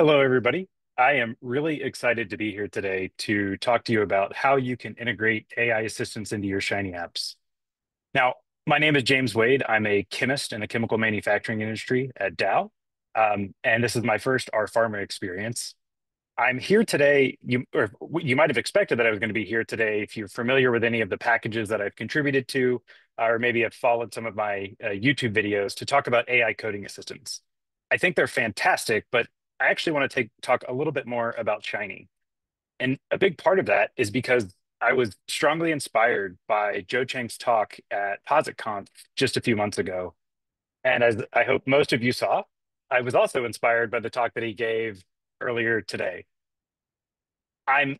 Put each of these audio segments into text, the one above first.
Hello, everybody. I am really excited to be here today to talk to you about how you can integrate AI assistants into your Shiny apps. Now, my name is James Wade. I'm a chemist in the chemical manufacturing industry at Dow, um, and this is my first R Pharma experience. I'm here today, you, or you might have expected that I was going to be here today if you're familiar with any of the packages that I've contributed to, or maybe have followed some of my uh, YouTube videos to talk about AI coding assistants. I think they're fantastic, but I actually want to take talk a little bit more about Shiny. And a big part of that is because I was strongly inspired by Joe Cheng's talk at PositConf just a few months ago. And as I hope most of you saw, I was also inspired by the talk that he gave earlier today. I'm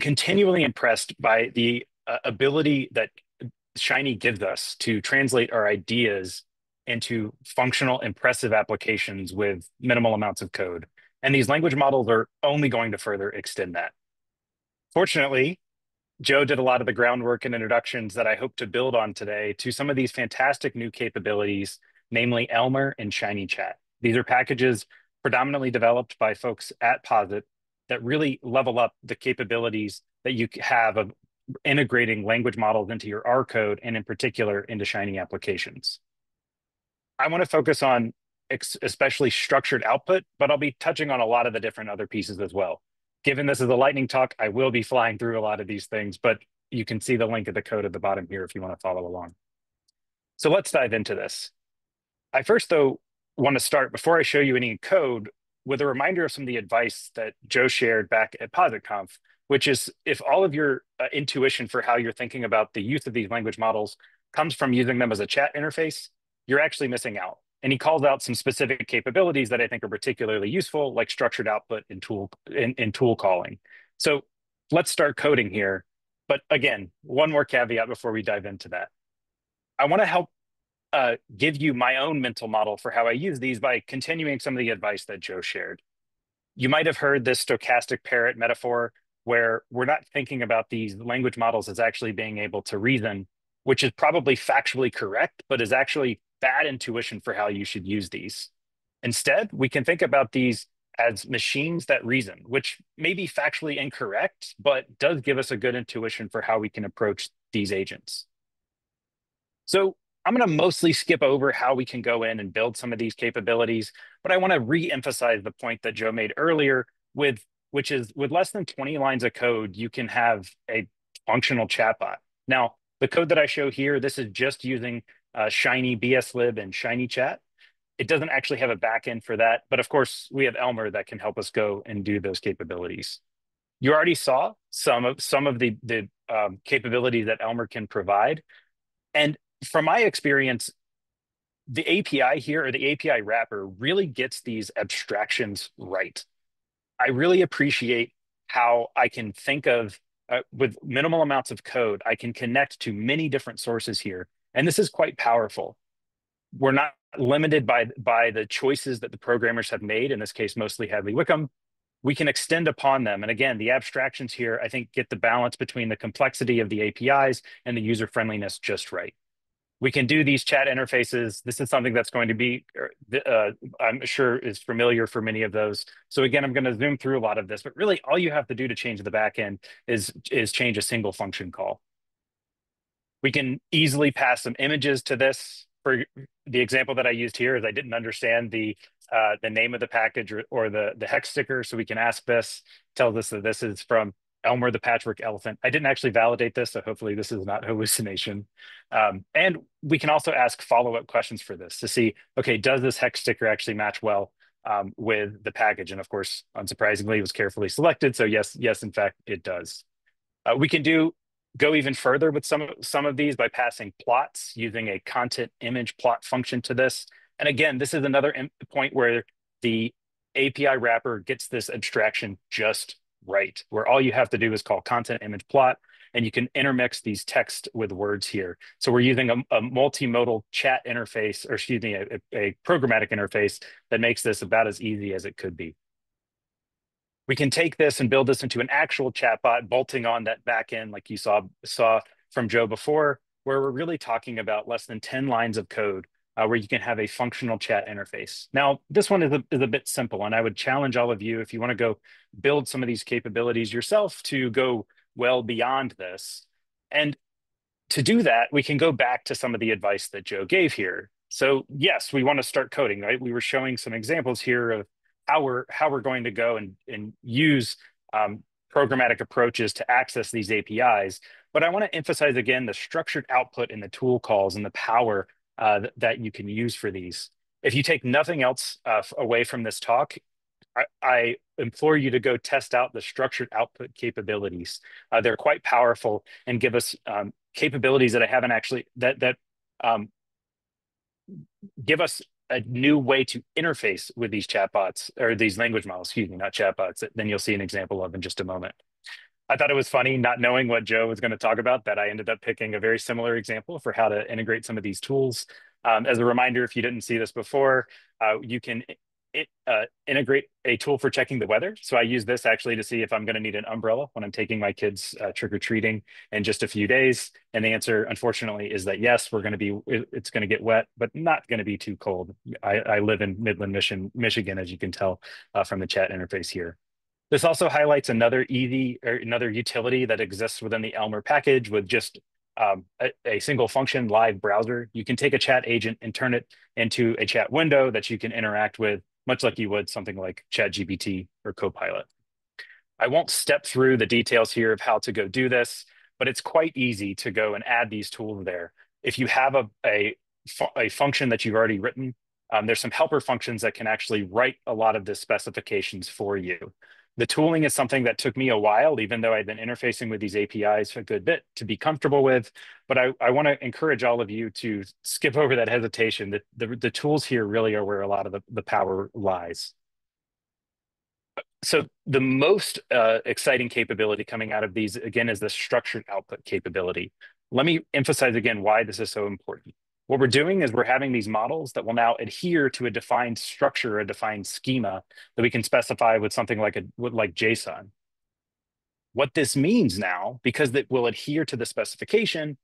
continually impressed by the uh, ability that Shiny gives us to translate our ideas into functional, impressive applications with minimal amounts of code. And these language models are only going to further extend that. Fortunately, Joe did a lot of the groundwork and introductions that I hope to build on today to some of these fantastic new capabilities, namely Elmer and Shiny Chat. These are packages predominantly developed by folks at Posit that really level up the capabilities that you have of integrating language models into your R code and in particular into Shiny applications. I want to focus on especially structured output, but I'll be touching on a lot of the different other pieces as well. Given this is a lightning talk, I will be flying through a lot of these things, but you can see the link of the code at the bottom here if you want to follow along. So let's dive into this. I first, though, want to start before I show you any code with a reminder of some of the advice that Joe shared back at PositConf, which is if all of your uh, intuition for how you're thinking about the use of these language models comes from using them as a chat interface, you're actually missing out. And he calls out some specific capabilities that I think are particularly useful, like structured output and tool in, in tool calling. So let's start coding here. But again, one more caveat before we dive into that. I want to help uh, give you my own mental model for how I use these by continuing some of the advice that Joe shared. You might have heard this stochastic parrot metaphor where we're not thinking about these language models as actually being able to reason, which is probably factually correct, but is actually bad intuition for how you should use these. Instead, we can think about these as machines that reason, which may be factually incorrect, but does give us a good intuition for how we can approach these agents. So I'm going to mostly skip over how we can go in and build some of these capabilities, but I want to re-emphasize the point that Joe made earlier with which is with less than 20 lines of code, you can have a functional chatbot. Now, the code that I show here, this is just using uh, Shiny BSLib and Shiny Chat. It doesn't actually have a backend for that, but of course we have Elmer that can help us go and do those capabilities. You already saw some of some of the the um, capabilities that Elmer can provide, and from my experience, the API here or the API wrapper really gets these abstractions right. I really appreciate how I can think of uh, with minimal amounts of code, I can connect to many different sources here and this is quite powerful. We're not limited by, by the choices that the programmers have made, in this case, mostly Hadley Wickham. We can extend upon them. And again, the abstractions here, I think, get the balance between the complexity of the APIs and the user friendliness just right. We can do these chat interfaces. This is something that's going to be, uh, I'm sure is familiar for many of those. So again, I'm going to zoom through a lot of this, but really all you have to do to change the backend is, is change a single function call. We can easily pass some images to this. For the example that I used here is I didn't understand the uh, the name of the package or, or, the, the hex sticker. So we can ask this, tells us that this is from Elmer the Patchwork Elephant. I didn't actually validate this, so hopefully this is not hallucination. Um, and we can also ask follow-up questions for this to see, okay, does this hex sticker actually match well um, with the package? And of course, unsurprisingly, it was carefully selected. So yes, yes, in fact, it does. Uh, we can do go even further with some, some of these by passing plots using a content image plot function to this. And again, this is another point where the API wrapper gets this abstraction just right, where all you have to do is call content image plot, and you can intermix these text with words here. So we're using a, a multimodal chat interface, or excuse me, a, a programmatic interface that makes this about as easy as it could be. We can take this and build this into an actual chatbot, bolting on that back end like you saw, saw from Joe before, where we're really talking about less than 10 lines of code uh, where you can have a functional chat interface. Now, this one is a, is a bit simple, and I would challenge all of you if you want to go build some of these capabilities yourself to go well beyond this. And to do that, we can go back to some of the advice that Joe gave here. So yes, we want to start coding, right? We were showing some examples here of how we're how we're going to go and and use um, programmatic approaches to access these APIs. But I want to emphasize again the structured output in the tool calls and the power uh, th that you can use for these. If you take nothing else uh, away from this talk, I, I, implore you to go test out the structured output capabilities. Uh, they're quite powerful and give us um, capabilities that I haven't actually that that um, give us a new way to interface with these chatbots or these language models, excuse me, not chatbots, then you'll see an example of in just a moment. I thought it was funny not knowing what Joe was going to talk about that I ended up picking a very similar example for how to integrate some of these tools. Um, as a reminder, if you didn't see this before, uh, you can uh, integrate a tool for checking the weather. So I use this actually to see if I'm going to need an umbrella when I'm taking my kids uh, trick or treating in just a few days. And the answer, unfortunately, is that yes, we're going to be. It's going to get wet, but not going to be too cold. I, I live in Midland, Michigan, Michigan, as you can tell uh, from the chat interface here. This also highlights another easy or another utility that exists within the Elmer package with just um, a, a, single function live browser. You can take a chat agent and turn it into a chat window that you can interact with much like you would something like ChatGPT or Copilot. I won't step through the details here of how to go do this, but it's quite easy to go and add these tools there. If you have a, a, a function that you've already written, um, there's some helper functions that can actually write a lot of the specifications for you. The tooling is something that took me a while, even though I've been interfacing with these APIs for a good bit to be comfortable with. But I, I want to encourage all of you to skip over that hesitation. The, the, the tools here really are where a lot of the, the power lies. So the most uh, exciting capability coming out of these, again, is the structured output capability. Let me emphasize again why this is so important. What we're doing is we're having these models that will now adhere to a defined structure, a defined schema that we can specify with something like a like JSON. What this means now, because it will adhere to the specification,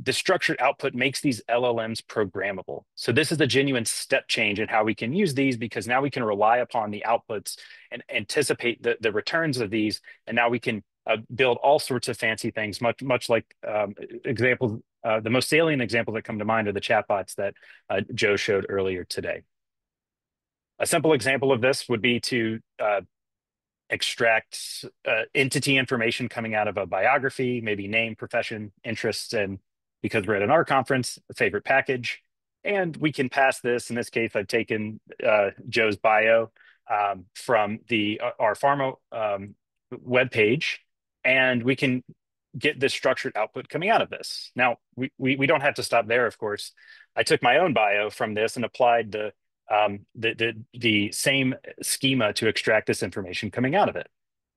the structured output makes these LLMs programmable. So this is a genuine step change in how we can use these because now we can rely upon the outputs and anticipate the, the returns of these. And now we can uh, build all sorts of fancy things, much much like um, examples. Uh, the most salient examples that come to mind are the chatbots that uh, Joe showed earlier today. A simple example of this would be to uh, extract uh, entity information coming out of a biography, maybe name, profession, interests, and because we're at an R conference, a favorite package. And we can pass this. In this case, I've taken uh, Joe's bio um, from the R Pharma um, web page and we can get this structured output coming out of this. Now, we, we, we don't have to stop there, of course. I took my own bio from this and applied the, um, the, the, the same schema to extract this information coming out of it.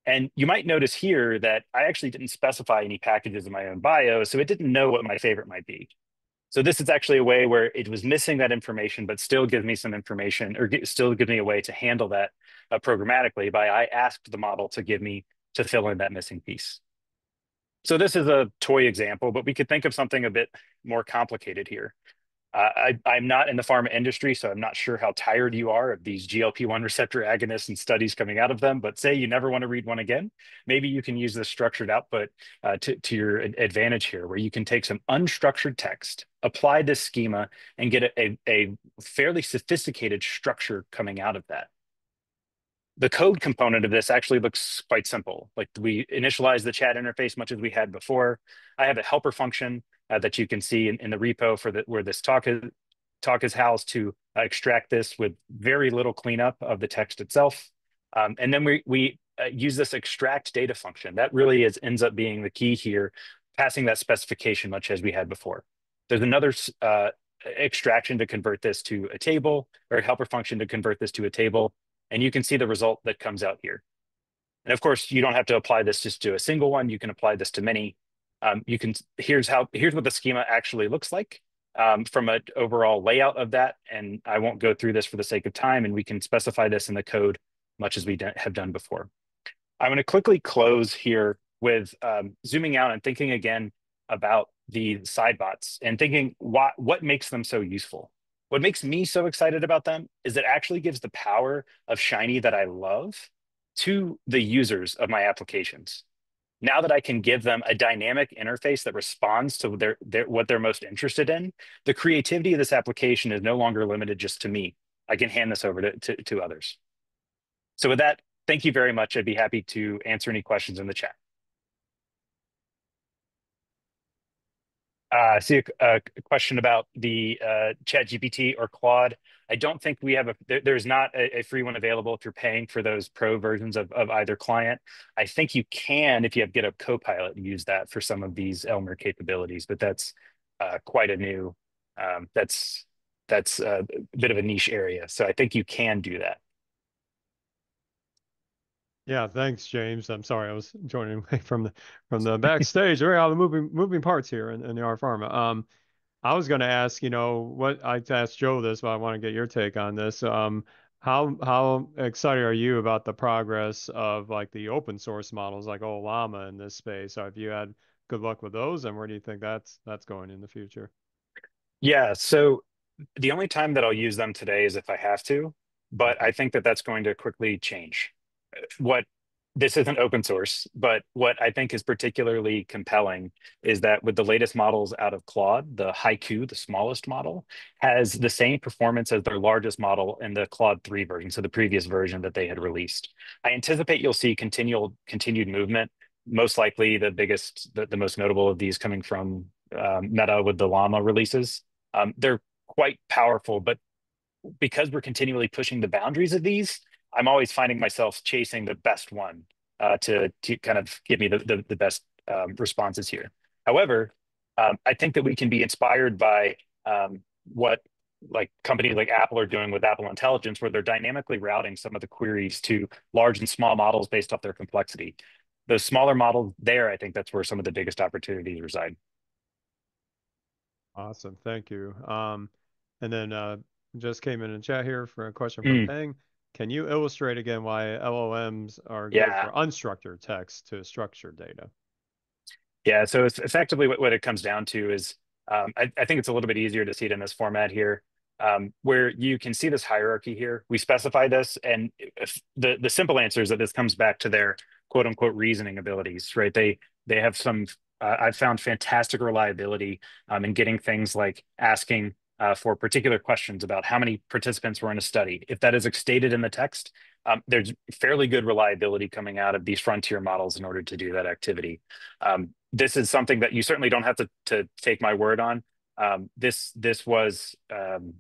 And you might notice here that I actually didn't specify any packages in my own bio, so it didn't know what my favorite might be. So this is actually a way where it was missing that information, but still give me some information or get, still give me a way to handle that uh, programmatically by I asked the model to give me to fill in that missing piece. So this is a toy example, but we could think of something a bit more complicated here. Uh, I, am not in the pharma industry, so I'm not sure how tired you are of these GLP-1 receptor agonists and studies coming out of them, but say you never want to read one again, maybe you can use this structured output uh, to, to your advantage here, where you can take some unstructured text, apply this schema, and get a, a, a fairly sophisticated structure coming out of that the code component of this actually looks quite simple. Like we initialize the chat interface much as we had before. I have a helper function uh, that you can see in, in, the repo for the, where this talk is, talk is housed to uh, extract this with very little cleanup of the text itself. Um, and then we, we uh, use this extract data function. That really is ends up being the key here, passing that specification much as we had before. There's another uh, extraction to convert this to a table or a helper function to convert this to a table and you can see the result that comes out here. And of course, you don't have to apply this just to a single one. You can apply this to many. Um, you can, here's how, here's what the schema actually looks like um, from an overall layout of that. And I won't go through this for the sake of time, and we can specify this in the code much as we have done before. I'm gonna quickly close here with um, zooming out and thinking again about the sidebots and thinking what, what makes them so useful. What makes me so excited about them is it actually gives the power of Shiny that I love to the users of my applications. Now that I can give them a dynamic interface that responds to their, their what they're most interested in, the creativity of this application is no longer limited just to me. I can hand this over to, to, to others. So with that, thank you very much. I'd be happy to answer any questions in the chat. I see a, a, question about the uh, Chat GPT or Claude. I don't think we have a, there, there's not a, a, free one available if you're paying for those pro versions of, of either client. I think you can, if you have GitHub Copilot, use that for some of these Elmer capabilities, but that's uh, quite a new, um, that's, that's a bit of a niche area. So I think you can do that. Yeah, thanks, James. I'm sorry, I was joining from the from the backstage. There are the moving moving parts here in, in the R Pharma. Um, I was going to ask, you know, what I asked Joe this, but I want to get your take on this. Um, how how excited are you about the progress of like the open source models like Ollama in this space? Have you had good luck with those, and where do you think that's that's going in the future? Yeah, so the only time that I'll use them today is if I have to, but I think that that's going to quickly change what this isn't open source, but what I think is particularly compelling is that with the latest models out of Claude, the Haiku, the smallest model, has the same performance as their largest model in the Claude 3 version, so the previous version that they had released. I anticipate you'll see continual continued movement, most likely the biggest, the, the most notable of these coming from um, Meta with the Llama releases. Um, they're quite powerful, but because we're continually pushing the boundaries of these, I'm always finding myself chasing the best one uh, to to kind of give me the the, the best um, responses here. However, um, I think that we can be inspired by um, what like companies like Apple are doing with Apple Intelligence, where they're dynamically routing some of the queries to large and small models based off their complexity. The smaller models there, I think that's where some of the biggest opportunities reside. Awesome, thank you. Um, and then uh, just came in and chat here for a question from mm. Peng. Can you illustrate again why LLMs are good yeah. for unstructured text to structured data? Yeah, so it's effectively what, what it comes down to is um, I, I, think it's a little bit easier to see it in this format here, um, where you can see this hierarchy here. We specify this, and the the simple answer is that this comes back to their quote unquote reasoning abilities, right? They they have some. Uh, I've found fantastic reliability um, in getting things like asking uh, for particular questions about how many participants were in a study. If that is stated in the text, um, there's fairly good reliability coming out of these frontier models in order to do that activity. Um, this is something that you certainly don't have to, to take my word on. Um, this this was um,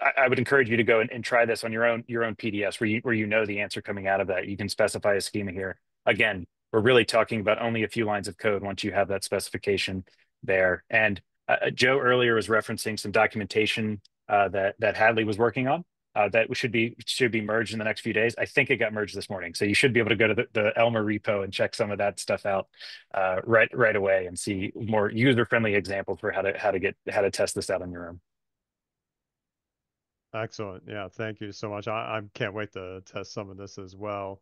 I, I, would encourage you to go and, and, try this on your own your own PDFs where you where you know the answer coming out of that. You can specify a schema here. Again, we're really talking about only a few lines of code once you have that specification there. And uh, Joe earlier was referencing some documentation uh, that that Hadley was working on uh, that should be should be merged in the next few days. I think it got merged this morning, so you should be able to go to the, the Elmer repo and check some of that stuff out uh, right right away and see more user friendly examples for how to how to get how to test this out on your own. Excellent. Yeah, thank you so much. I, I can't wait to test some of this as well.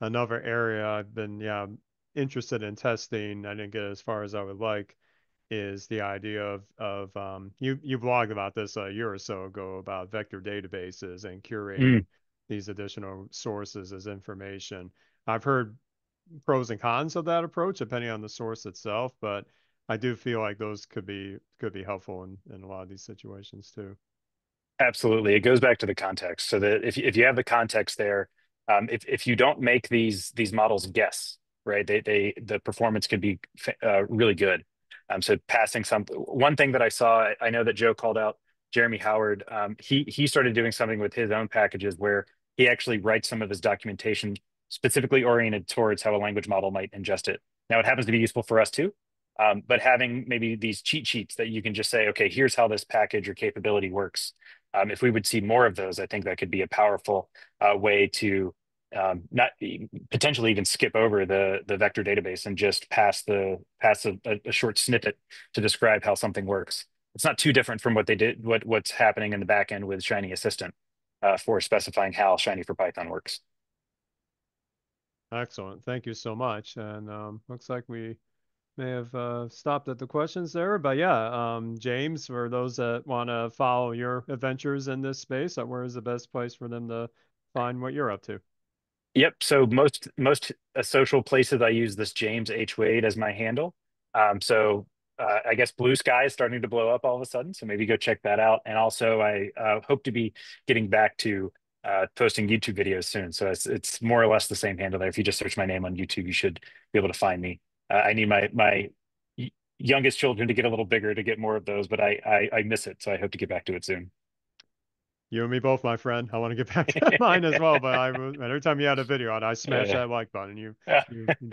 Another area I've been yeah interested in testing. I didn't get as far as I would like is the idea of of um, you you blogged about this a year or so ago about vector databases and curating mm. these additional sources as information. I've heard pros and cons of that approach depending on the source itself, but I do feel like those could be could be helpful in, in a lot of these situations too. Absolutely, it goes back to the context. So that if if you have the context there, um, if if you don't make these these models guess, right, they they the performance could be uh, really good. Um, so passing some one thing that I saw, I know that Joe called out Jeremy Howard. Um, he he started doing something with his own packages where he actually writes some of his documentation specifically oriented towards how a language model might ingest it. Now it happens to be useful for us too, um, but having maybe these cheat sheets that you can just say, okay, here's how this package or capability works. Um, if we would see more of those, I think that could be a powerful uh, way to um, not potentially even skip over the the vector database and just pass the pass a, a, short snippet to describe how something works. It's not too different from what they did, what what's happening in the back end with Shiny Assistant uh, for specifying how Shiny for Python works. Excellent, thank you so much. And um, looks like we may have uh, stopped at the questions there, but yeah, um, James, for those that want to follow your adventures in this space, uh, where is the best place for them to find what you're up to? Yep. So most most uh, social places I use this James H Wade as my handle. Um, so uh, I guess Bluesky is starting to blow up all of a sudden. So maybe go check that out. And also I uh, hope to be getting back to uh, posting YouTube videos soon. So it's it's more or less the same handle there. If you just search my name on YouTube, you should be able to find me. Uh, I need my my youngest children to get a little bigger to get more of those, but I, I I miss it. So I hope to get back to it soon. You and me both, my friend. I want to get back to mine as well, but I every time you had a video on, I smash Yeah. that like button. You, Yeah. you